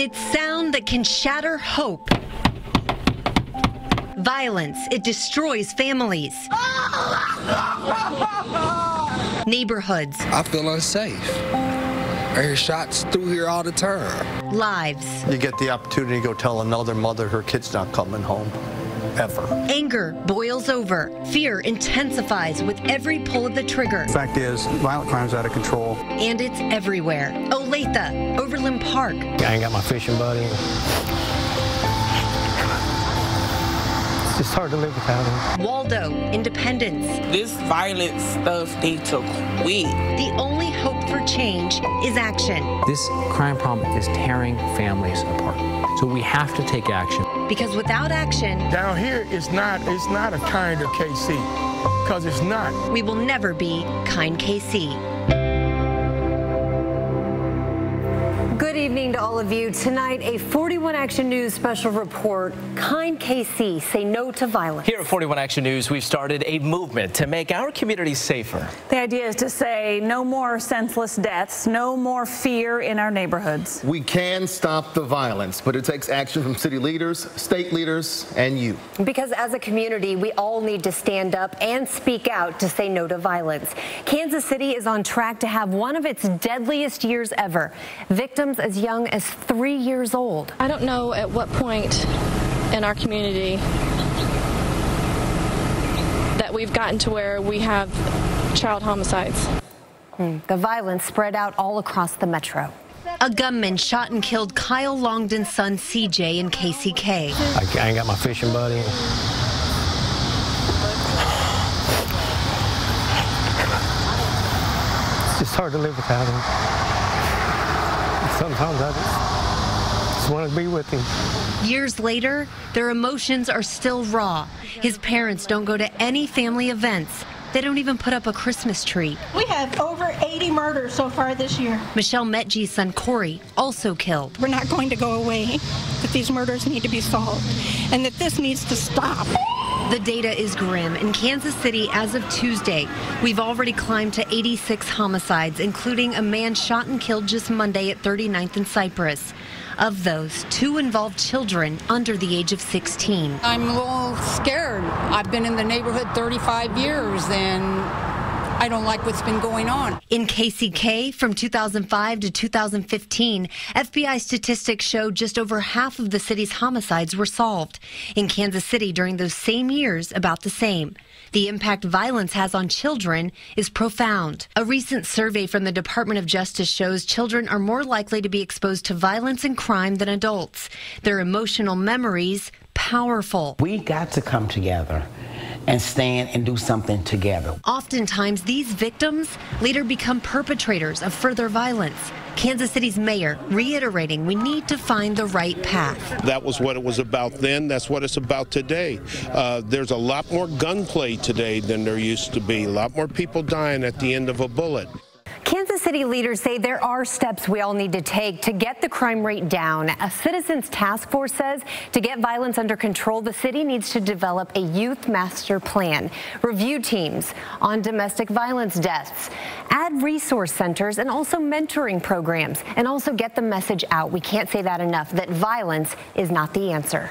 It's sound that can shatter hope. Violence, it destroys families. Neighborhoods, I feel unsafe. I hear shots through here all the time. lives, You get the opportunity to go tell another mother her kid's not coming home. Ever. anger boils over. Fear intensifies with every pull of the trigger. Fact is, violent crime's out of control. And it's everywhere. Olathe, Overland Park, I ain't got my fishing buddy. It's just hard to live without him. Waldo, Independence. This violent stuff needs to quit. The only hope for change is action. This crime problem is tearing families apart. So we have to take action. Because without action, Down here, it's not, it's not a kind of KC, because it's not. we will never be kind KC. Good evening to all of you. Tonight, a 41 Action News special report. Kind KC say no to violence. Here at 41 Action News, we've started a movement to make our community safer. The idea is to say no more senseless deaths, no more fear in our neighborhoods. We can stop the violence, but it takes action from city leaders, state leaders, and you. Because as a community, we all need to stand up and speak out to say no to violence. Kansas City is on track to have one of its deadliest years ever. Victims as young as three years old. I don't know at what point in our community that we've gotten to where we have child homicides. Hmm. The violence spread out all across the metro. A gunman shot and killed Kyle Longden's son CJ in KCK. I, I ain't got my fishing buddy. It's just hard to live without him. Sometimes I just, just want to be with him. Years later, their emotions are still raw. His parents don't go to any family events. They don't even put up a Christmas tree. We have over 80 murders so far this year. Michelle Metji's son Corey, also killed. We're not going to go away, that these murders need to be solved, and that this needs to stop. The data is grim. In Kansas City, as of Tuesday, we've already climbed to 86 homicides, including a man shot and killed just Monday at 39th and Cypress. Of those, two involved children under the age of 16. I'm a little scared. I've been in the neighborhood 35 years and I don't like what's been going on. In KCK from 2005 to 2015, FBI statistics show just over half of the city's homicides were solved. In Kansas City during those same years, about the same. The impact violence has on children is profound. A recent survey from the Department of Justice shows children are more likely to be exposed to violence and crime than adults. Their emotional memories powerful. We got to come together and stand and do something together. Oftentimes, these victims later become perpetrators of further violence. Kansas City's mayor reiterating we need to find the right path. That was what it was about then. That's what it's about today. Uh, there's a lot more gunplay today than there used to be. A lot more people dying at the end of a bullet. Kansas City leaders say there are steps we all need to take to get the crime rate down. A citizens task force says to get violence under control, the city needs to develop a youth master plan, review teams on domestic violence deaths, add resource centers and also mentoring programs, and also get the message out. We can't say that enough that violence is not the answer.